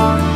Bye.